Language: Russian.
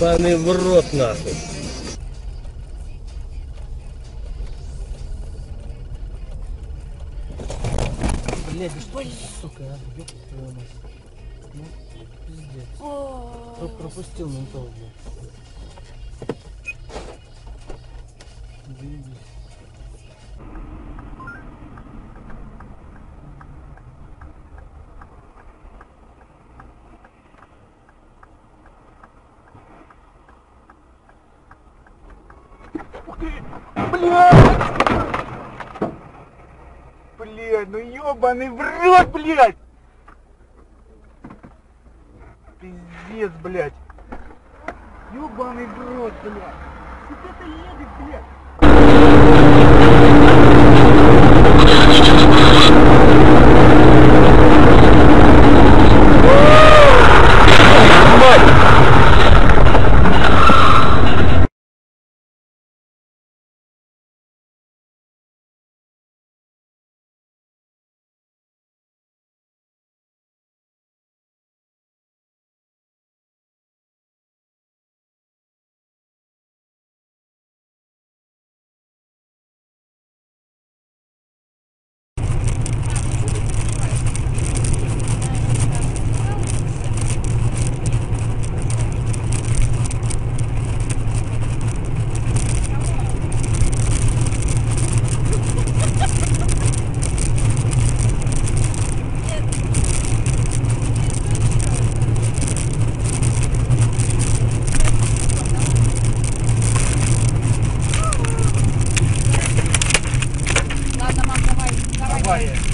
Ебаный в рот нахуй. Блядь, да что сука, а? Ёб твою мать. Ну, пиздец. Кто пропустил ментов, блядь. Заебись. Блядь, ну ебаный в рот, блядь! Пиздец, блядь. Ебаный в рот, блядь. Вот это едет, блядь. fire.